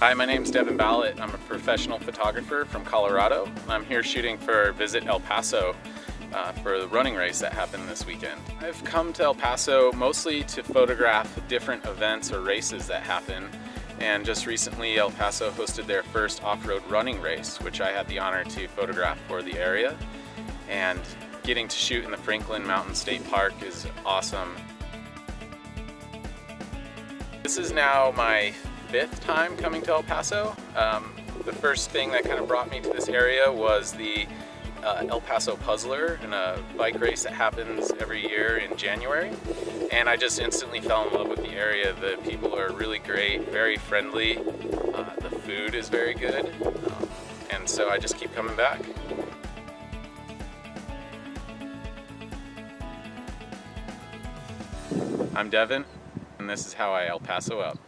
Hi, my name is Devon Balet. I'm a professional photographer from Colorado. I'm here shooting for Visit El Paso uh, for the running race that happened this weekend. I've come to El Paso mostly to photograph different events or races that happen and just recently El Paso hosted their first off-road running race which I had the honor to photograph for the area and getting to shoot in the Franklin Mountain State Park is awesome. This is now my fifth time coming to El Paso. Um, the first thing that kind of brought me to this area was the uh, El Paso Puzzler and a bike race that happens every year in January. And I just instantly fell in love with the area. The people are really great, very friendly. Uh, the food is very good. Um, and so I just keep coming back. I'm Devon, and this is how I El Paso up.